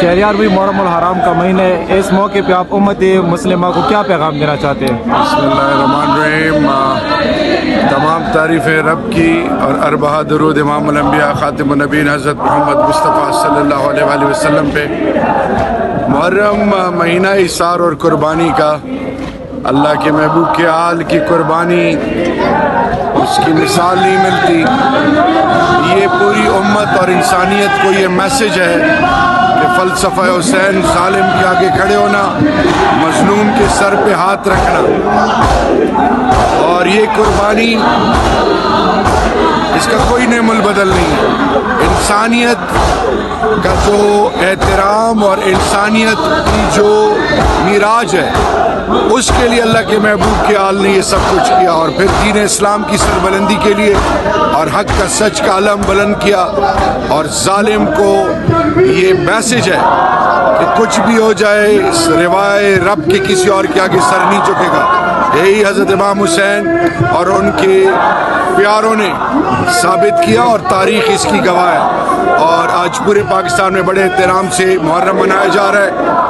शहरियार भी मुहरम हराम का महीने है इस मौके पे आप उम्मत मुस्लिमा को क्या पैगाम देना चाहते हैं? तमाम तारीफ़ रब की और अरबहा इमामबिया ख़ातमनबीन हज़रत मोहम्मद मुस्तफ़ा सल्लल्लाहु अलैहि वसल्लम पे। मुहर्रम महीना इसार और कुर्बानी का। अल्लाह के महबूब के आल की कुर्बानी, उसकी मिसाल नहीं मिलती। ये पूरी उम्मत और इंसानियत को ये मैसेज है फ़लसफ़ा हुसैन, सालिम के आगे खड़े होना, मजलूम के सर पे हाथ रखना। और ये कुर्बानी, इसका कोई नेमुल बदल नहीं। है इंसानियत का जो एहतराम और इंसानियत की जो मिराज है उसके लिए अल्लाह के महबूब के आल ने ये सब कुछ किया और फिर दीन इस्लाम की सरबलंदी के लिए और हक का सच का आलम बुलंद किया और ालिम को ये मैसेज है कि कुछ भी हो जाए, इस रिवाय रब के किसी और के आगे सर नहीं झुकेगा। यही हज़रत इमाम हुसैन और उनके प्यारों ने साबित किया और तारीख इसकी गवाह है। और आज पूरे पाकिस्तान में बड़े एहतराम से मुहर्रम मनाया जा रहा है।